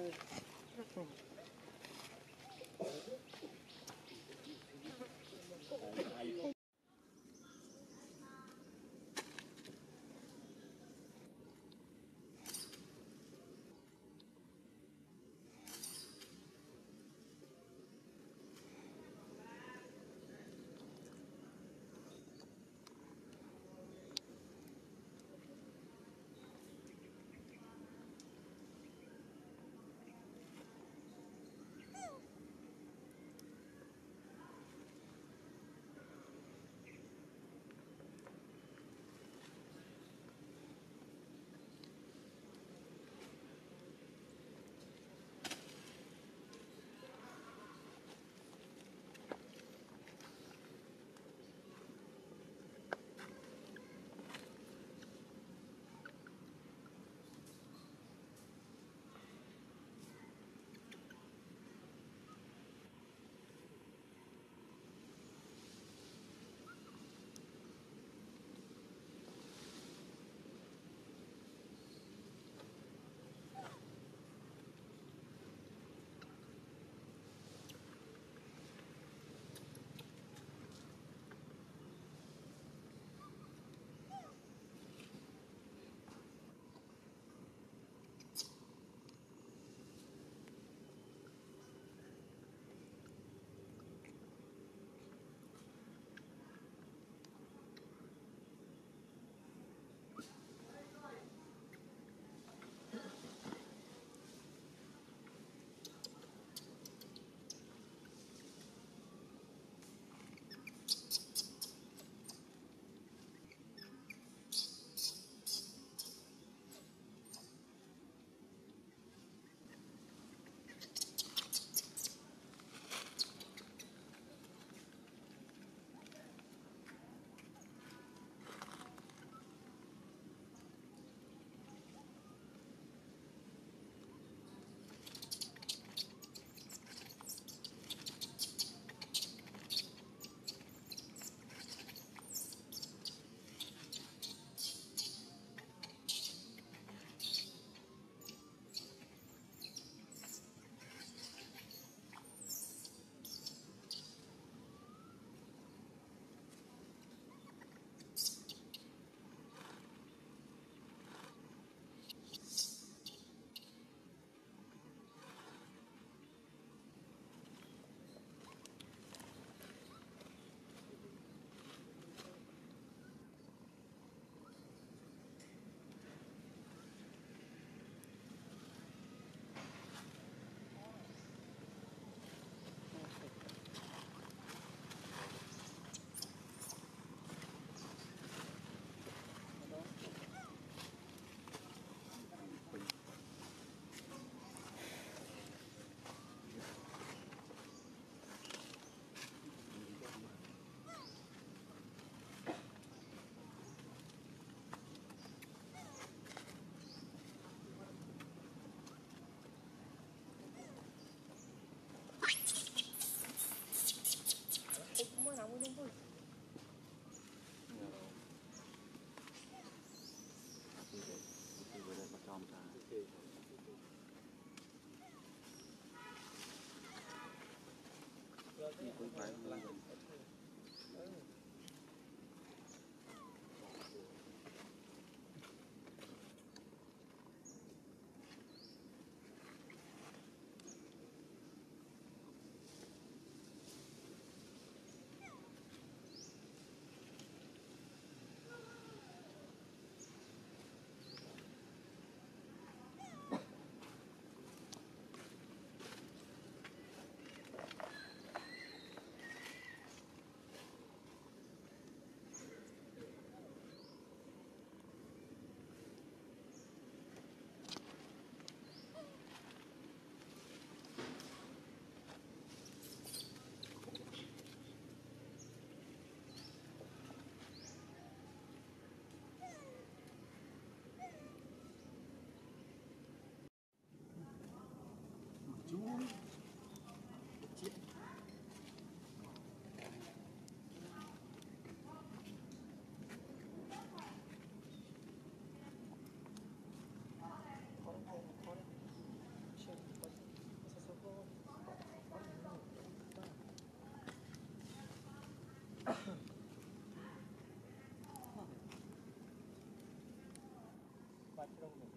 그, มีคนขาย 이라고